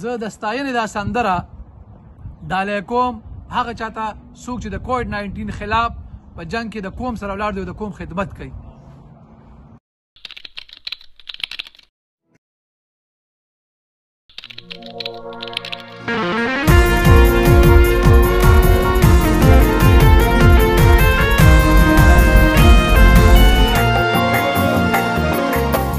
زه د ستاینې دا سندره ډالۍ کوم هغه چاته څوک چې د کووډ 19 خلاف په جنگ کې د قوم سره ولاړ دی او د قوم خدمت کوي